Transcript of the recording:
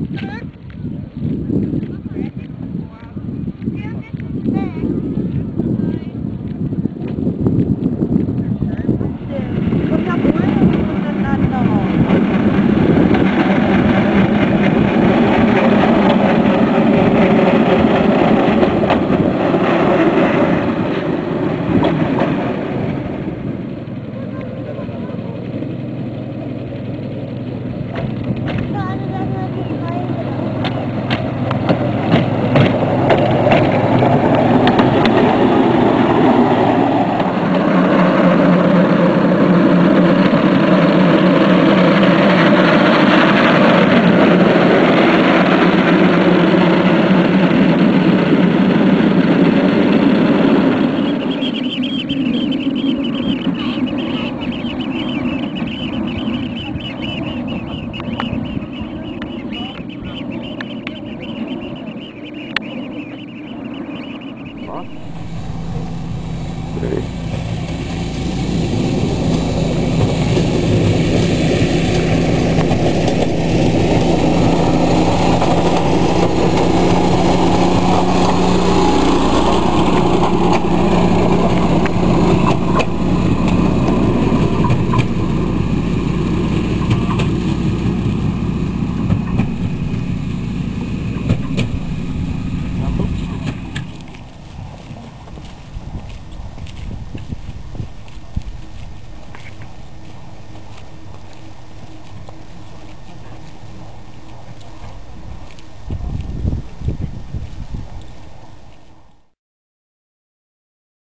it. Laura.